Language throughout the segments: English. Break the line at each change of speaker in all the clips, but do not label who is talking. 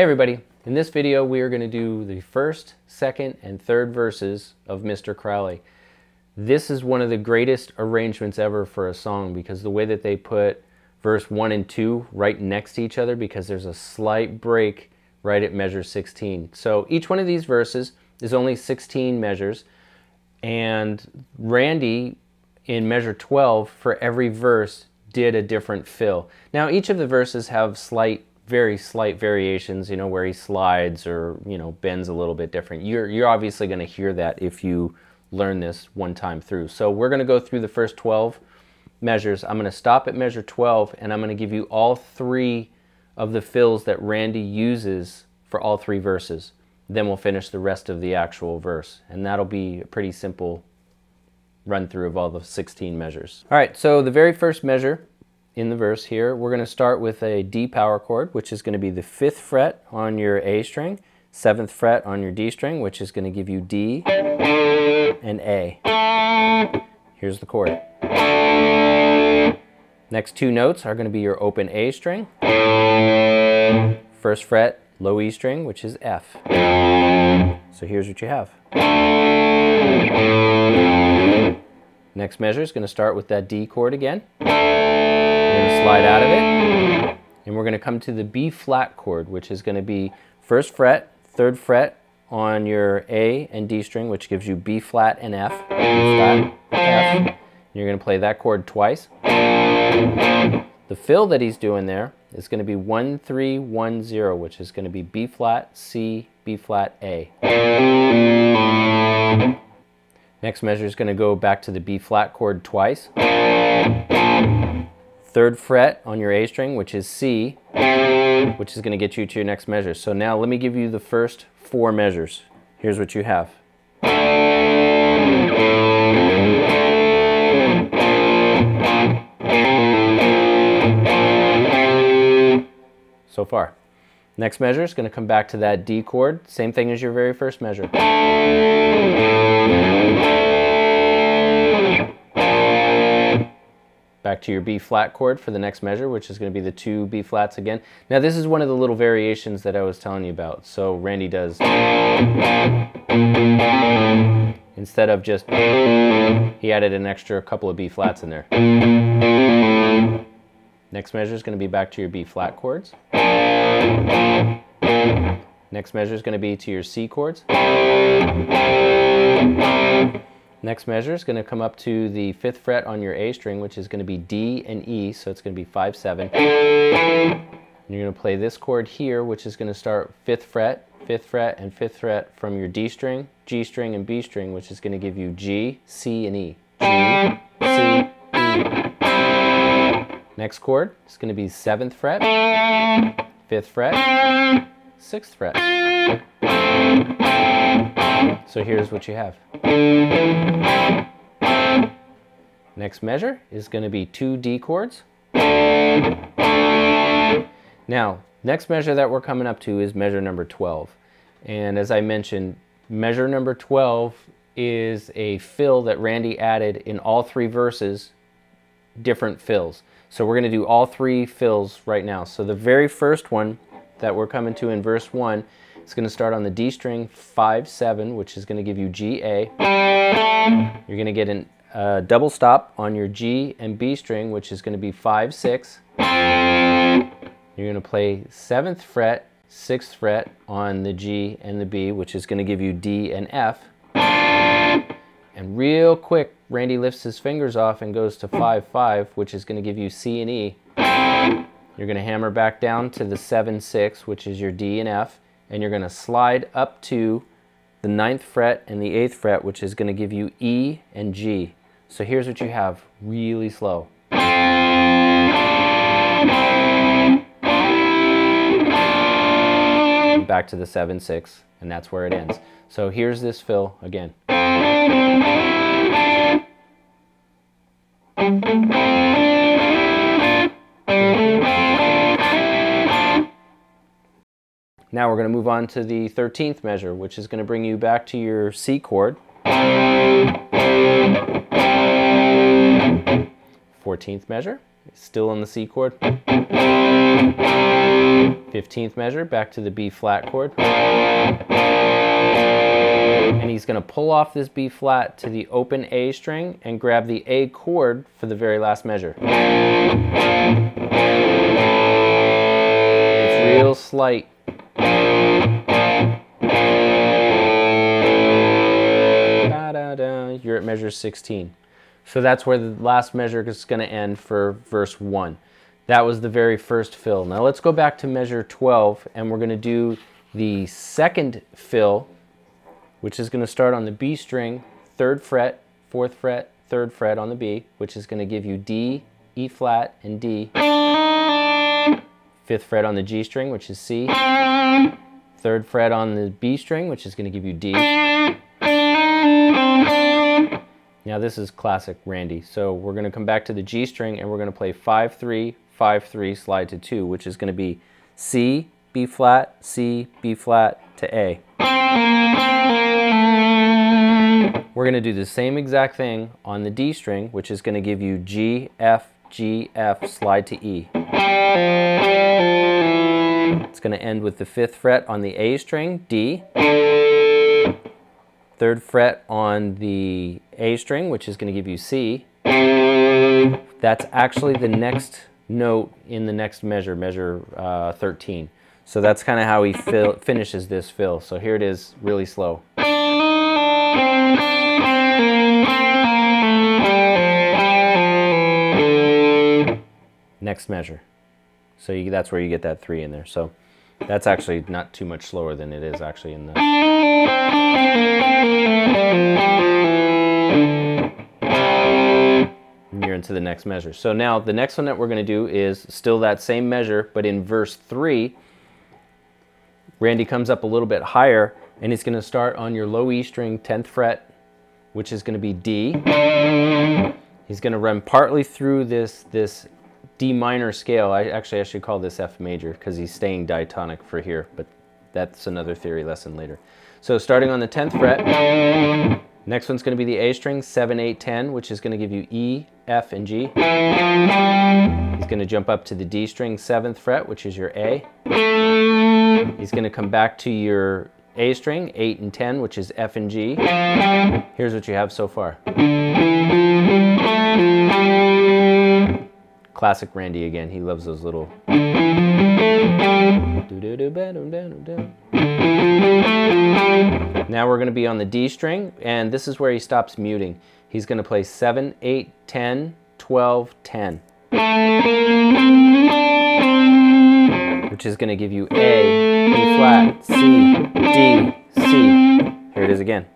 Hey everybody, in this video we are going to do the first, second, and third verses of Mr. Crowley. This is one of the greatest arrangements ever for a song because the way that they put verse 1 and 2 right next to each other because there's a slight break right at measure 16. So each one of these verses is only 16 measures and Randy in measure 12 for every verse did a different fill. Now each of the verses have slight very slight variations, you know, where he slides or, you know, bends a little bit different. You're, you're obviously going to hear that if you learn this one time through. So we're going to go through the first 12 measures. I'm going to stop at measure 12 and I'm going to give you all three of the fills that Randy uses for all three verses. Then we'll finish the rest of the actual verse. And that'll be a pretty simple run through of all the 16 measures. All right, so the very first measure in the verse here, we're going to start with a D power chord, which is going to be the fifth fret on your A string, seventh fret on your D string, which is going to give you D and A. Here's the chord. Next two notes are going to be your open A string, first fret, low E string, which is F. So here's what you have. Next measure is going to start with that D chord again slide out of it. And we're going to come to the B flat chord, which is going to be first fret, third fret on your A and D string, which gives you B flat and F. B flat, F. You're going to play that chord twice. The fill that he's doing there is going to be 1 3 1 0, which is going to be B flat, C, B flat, A. Next measure is going to go back to the B flat chord twice third fret on your A string, which is C, which is going to get you to your next measure. So now let me give you the first four measures. Here's what you have. So far. Next measure is going to come back to that D chord, same thing as your very first measure. Back to your B flat chord for the next measure, which is going to be the two B flats again. Now this is one of the little variations that I was telling you about. So Randy does instead of just he added an extra couple of B flats in there. Next measure is going to be back to your B flat chords. Next measure is going to be to your C chords. Next measure is going to come up to the fifth fret on your A string, which is going to be D and E, so it's going to be 5, 7. And you're going to play this chord here, which is going to start fifth fret, fifth fret, and fifth fret from your D string, G string, and B string, which is going to give you G, C, and E. G, C, E. Next chord is going to be seventh fret, fifth fret, sixth fret. So here's what you have. Next measure is going to be two D chords. Now, next measure that we're coming up to is measure number 12. And as I mentioned, measure number 12 is a fill that Randy added in all three verses, different fills. So we're going to do all three fills right now. So the very first one that we're coming to in verse 1 it's going to start on the D string 5 7, which is going to give you G A. You're going to get a uh, double stop on your G and B string, which is going to be 5 6. You're going to play 7th fret, 6th fret on the G and the B, which is going to give you D and F. And real quick, Randy lifts his fingers off and goes to 5 5, which is going to give you C and E. You're going to hammer back down to the 7 6, which is your D and F and you're going to slide up to the ninth fret and the eighth fret, which is going to give you E and G. So here's what you have, really slow. Back to the 7-6, and that's where it ends. So here's this fill again. Now we're going to move on to the 13th measure, which is going to bring you back to your C chord. 14th measure, still on the C chord. 15th 15th measure back to the B flat chord. And he's going to pull off this B flat to the open A string and grab the A chord for the very last measure. It's real slight. You're at measure 16. So that's where the last measure is going to end for verse 1. That was the very first fill. Now let's go back to measure 12 and we're going to do the second fill, which is going to start on the B string, third fret, fourth fret, third fret on the B, which is going to give you D, E flat, and D. Fifth fret on the G string, which is C. Third fret on the B string, which is going to give you D. Now this is classic Randy. So we're going to come back to the G string and we're going to play 5 3 5 3 slide to 2, which is going to be C, B flat, C, B flat to A. We're going to do the same exact thing on the D string, which is going to give you G, F, G, F, slide to E. It's going to end with the fifth fret on the A string, D third fret on the A string, which is going to give you C. That's actually the next note in the next measure, measure uh, 13. So that's kind of how he fill, finishes this fill. So here it is, really slow. Next measure. So you, that's where you get that three in there. So that's actually not too much slower than it is actually in the... You're into the next measure. So now the next one that we're going to do is still that same measure, but in verse 3, Randy comes up a little bit higher, and he's going to start on your low E string 10th fret, which is going to be D. He's going to run partly through this, this D minor scale. I actually I should call this F major because he's staying diatonic for here, but that's another theory lesson later. So starting on the 10th fret, next one's going to be the A string, 7, 8, 10, which is going to give you E, F, and G. He's going to jump up to the D string, 7th fret, which is your A. He's going to come back to your A string, 8 and 10, which is F and G. Here's what you have so far. Classic Randy again. He loves those little. Now we're going to be on the D string, and this is where he stops muting. He's going to play 7, 8, 10, 12, 10. Which is going to give you A, B flat, C, D, C. Here it is again.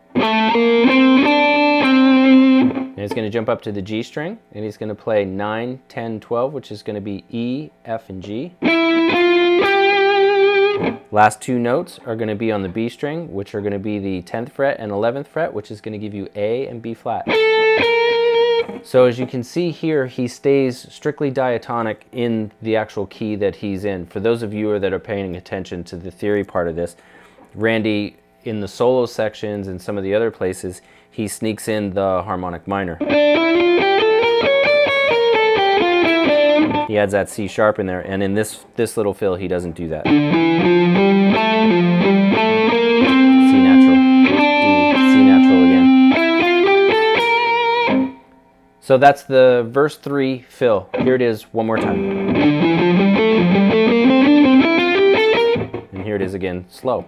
And he's going to jump up to the G string, and he's going to play 9, 10, 12, which is going to be E, F, and G. Last two notes are going to be on the B string, which are going to be the 10th fret and 11th fret, which is going to give you A and B flat. So as you can see here, he stays strictly diatonic in the actual key that he's in. For those of you that are paying attention to the theory part of this, Randy, in the solo sections and some of the other places, he sneaks in the harmonic minor. He adds that C sharp in there, and in this, this little fill, he doesn't do that. C natural, D, C natural again. So that's the verse 3 fill. Here it is one more time. And here it is again, slow.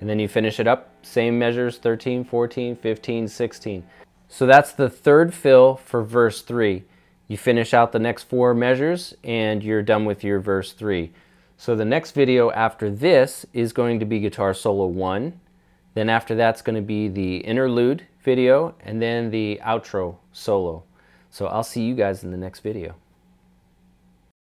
And then you finish it up, same measures, 13, 14, 15, 16. So that's the third fill for verse 3. You finish out the next four measures and you're done with your verse 3. So the next video after this is going to be guitar solo 1. Then after that's going to be the interlude video and then the outro solo. So I'll see you guys in the next video.